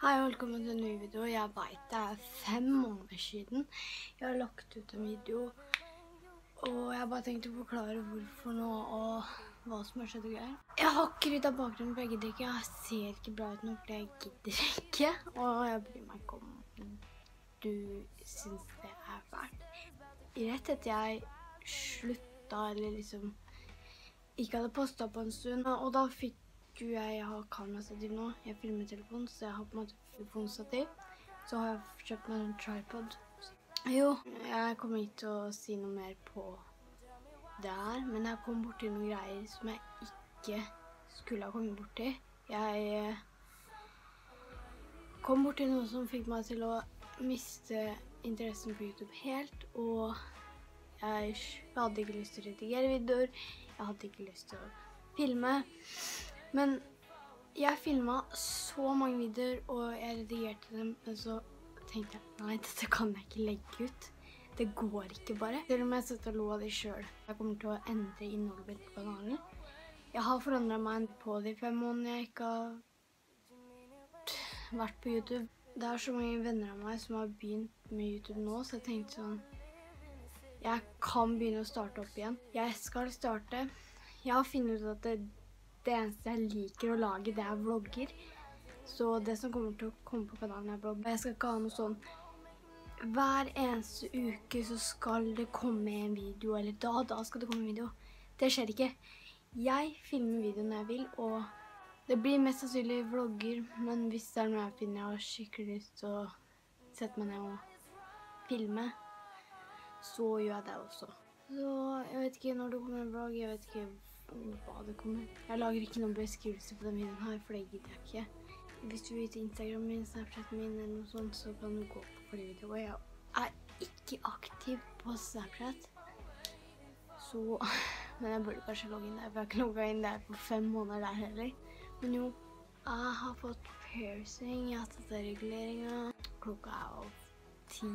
Hei og velkommen til en ny video. Jeg vet det er fem måneder siden jeg har lagt ut en video. Og jeg bare tenkte å forklare hvorfor nå og hva som har skjedd og greier. Jeg har ikke ryddet bakgrunnen på ikke. Jeg ser ikke bra ut nå fordi jeg gidder ikke. Og jeg bryr meg ikke om du synes det er fælt. Rett etter jeg slutta, eller liksom ikke hadde postet på en stund, og da fikk jo jeg har kamerastativ nå. Jeg filmer telefon, så jeg har på en måte telefonstativ. Så har jeg kjøpt meg en tripod. Jo, jeg kommer ikke til å si noe mer på det her, men jeg kom borti noen greier som jeg ikke skulle ha kommet borti. Jeg eh, kom borti noe som fikk meg til å miste interessen på YouTube helt, og jeg hadde ikke lyst til å redigere videoer, jeg hadde ikke lyst til å filme. Men jeg filmet så mange videoer, og jeg redigerte dem, men så tenkte jeg, nei, dette kan jeg ikke legge ut. Det går ikke bare. Selv om jeg satt og lo av det selv. Jeg kommer til å endre innholdet mitt på kanalen. Jeg har forandret meg på de fem månedene jeg ikke har vært på YouTube. Det er så mange venner av meg som har begynt med YouTube nå, så jeg tenkte sånn, jeg kan begynne å starte opp igjen. Jeg skal starte. Jeg har funnet ut at det, det eneste jeg liker å lage, det er vlogger. Så det som kommer til å komme på kanalen er vlogg. Jeg skal ikke ha noe sånn hver eneste uke så skal det komme en video, eller da, da skal det komme en video. Det skjer ikke. Jeg filmer videoen når jeg vil, og det blir mest sannsynlig vlogger, men hvis det er noe jeg finner jeg har skikkelig lyst til å meg ned og filme, så gjør jeg det også. Så jeg vet ikke når det kommer en vlogg, jeg vet ikke hva det kommer. Jeg lager ikke noen beskrivelse på den videoen her, for det gidder jeg ikke. Hvis du vil til Instagram min, Snapchat min eller noe sånt, så kan du gå på flere videoer. Jeg er ikke aktiv på Snapchat. Så, men jeg burde kanskje logge inn der, for jeg har ikke logget inn der på fem måneder der heller. Men jo, jeg har fått piercing, jeg har tatt reguleringen. Klokka er av ti.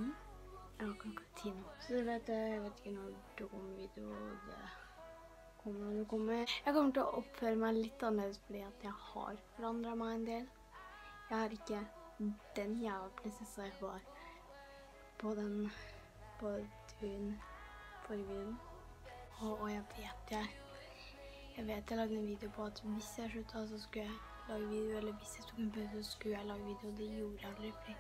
Ja, klokka ti nå. Så du vet, jeg vet ikke når det kommer video, det kommer når kommer. Jeg kommer til å oppføre meg litt annerledes fordi at jeg har forandret meg en del. Jeg har ikke den jævla prinsessa jeg var på den på turen forrige videoen. Og, og, jeg vet jeg Jeg vet jeg lagde en video på at hvis jeg slutta, så skulle jeg lage video. Eller hvis jeg tok en pause, så skulle jeg lage video. Det gjorde jeg aldri.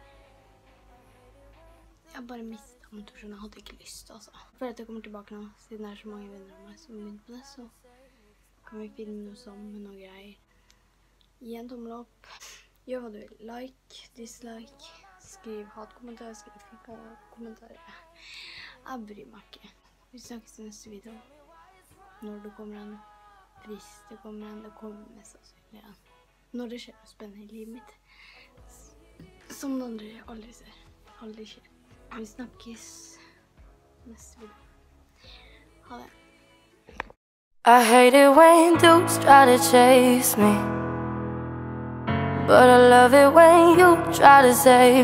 Jeg bare mistet motivasjonen. Jeg hadde ikke lyst, altså. Før at jeg kommer tilbake nå, siden det er så mange venner av meg som har begynt på det, så kan vi finne noe sammen noen greier. Gi en tommel opp. Gjør hva du vil. Like, dislike, skriv hatkommentarer, skriv kommentarer. Jeg bryr meg ikke. Vi snakkes i neste video. Når det kommer en. Hvis det kommer en. Det kommer mest sannsynlig en. Når det skjer noe spennende i livet mitt. Som det andre aldri ser. Aldri skjer. Neste video. Ha det. I hate it when dudes try to chase me. But I love it when you try to save